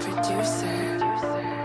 producer.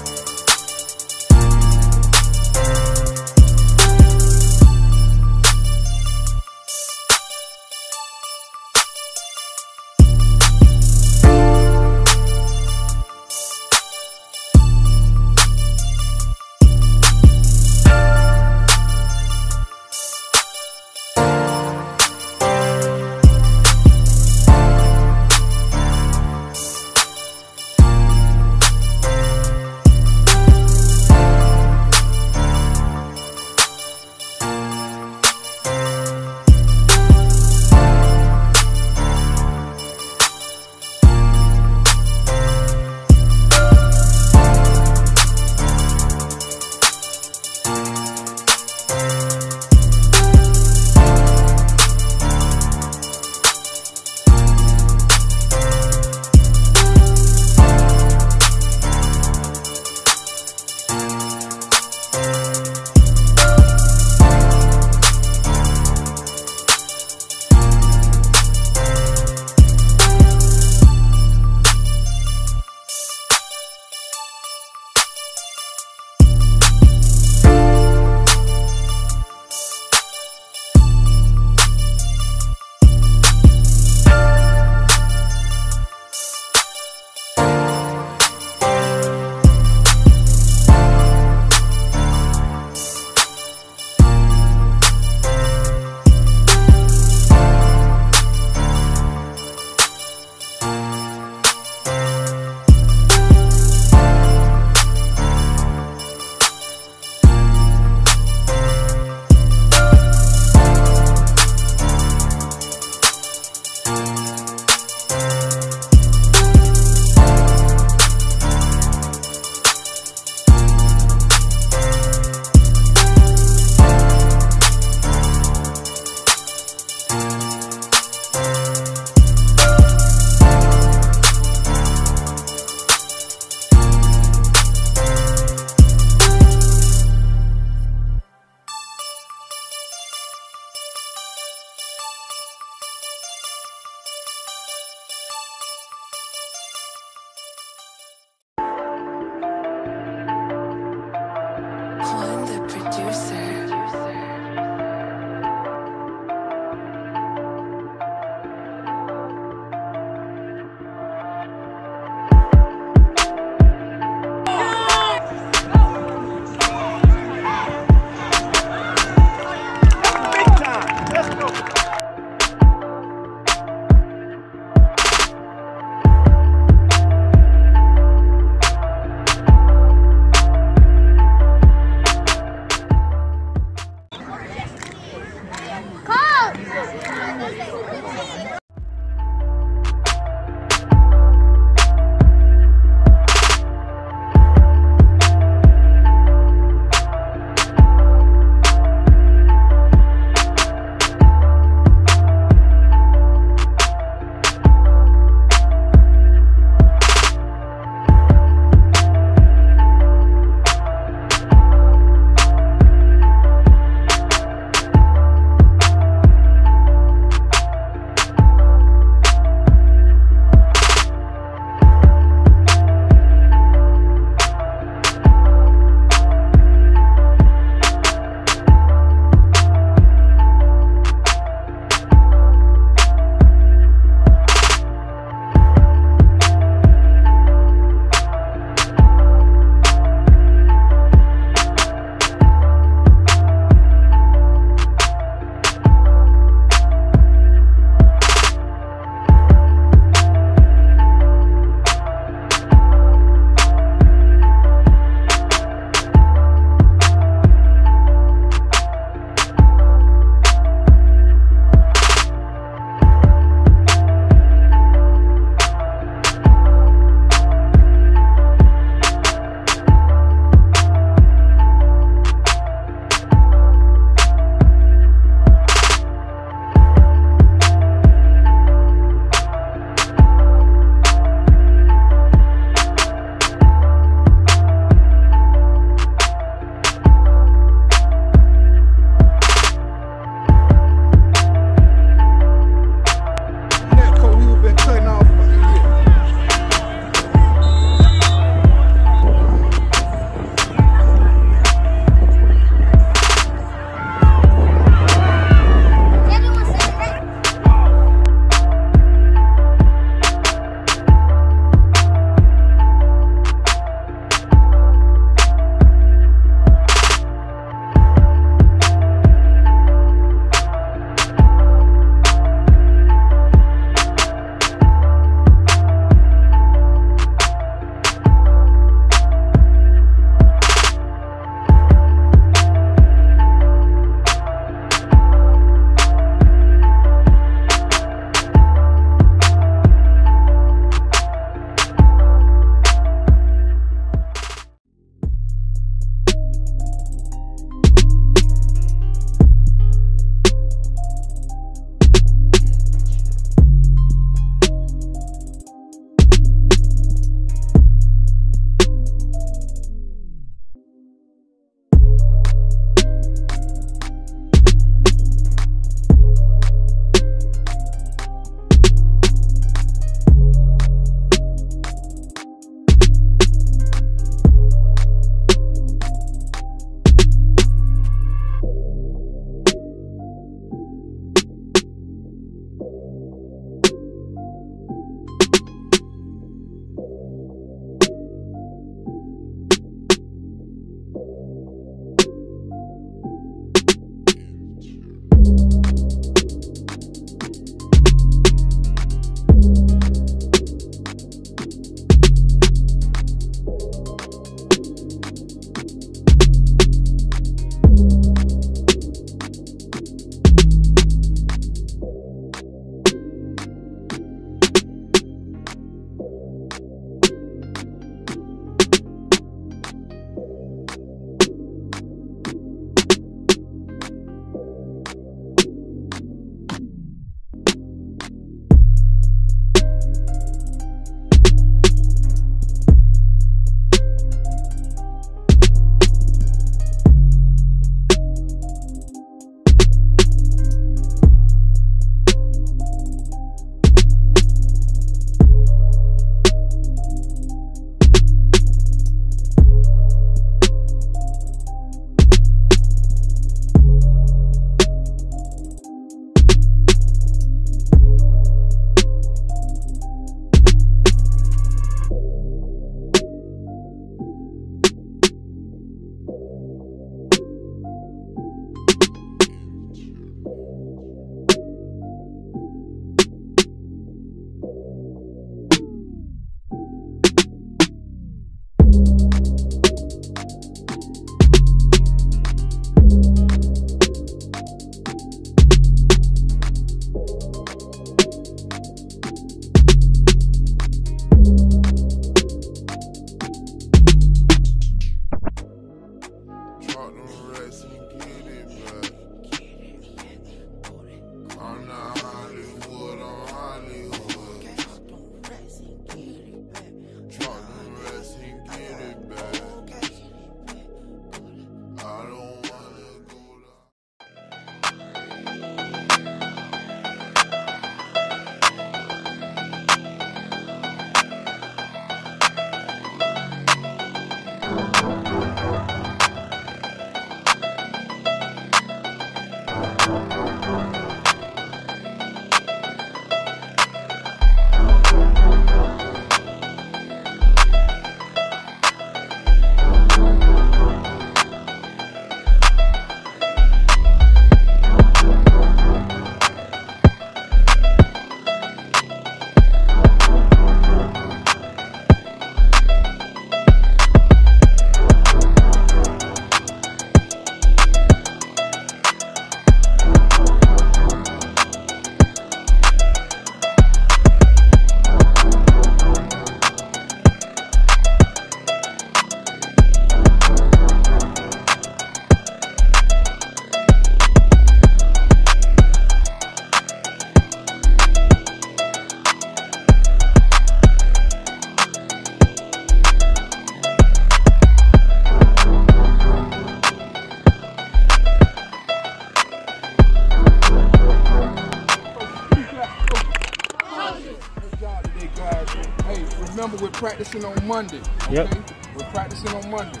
Remember we're practicing on Monday. Okay? Yep. We're practicing on Monday.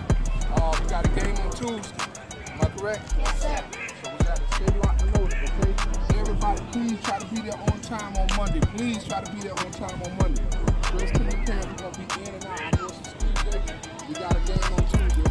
Uh, we got a game on Tuesday. Am I correct? Yes, sir. So we got to stay locked and loaded, okay? Everybody, please try to be there on time on Monday. Please try to be there on time on Monday. First to the parents, we're going to be in and out. I know it's a. We got a game on